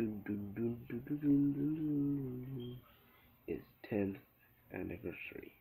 dun, dun, dun, dun, dun, dun, dun, dun, 10th anniversary.